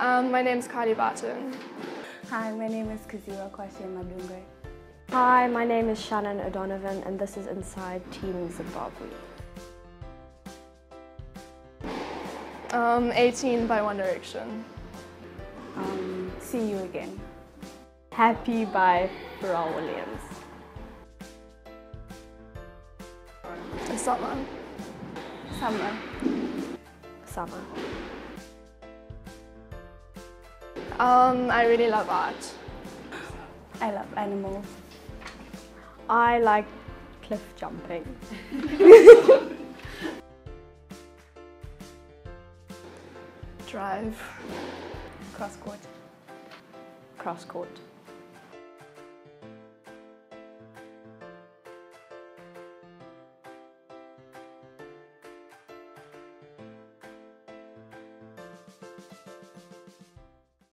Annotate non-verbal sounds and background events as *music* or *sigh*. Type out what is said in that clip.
Um, my is Kylie Barton. Hi, my name is Kaziwa Kwasi Madungwe. Hi, my name is Shannon O'Donovan and this is Inside Team Zimbabwe. Um, 18 by One Direction. Um, see you again. Happy by Pharrell Williams. Summer. Summer. Summer. Um, I really love art. I love animals. I like cliff jumping. *laughs* Drive. Cross court. Cross court.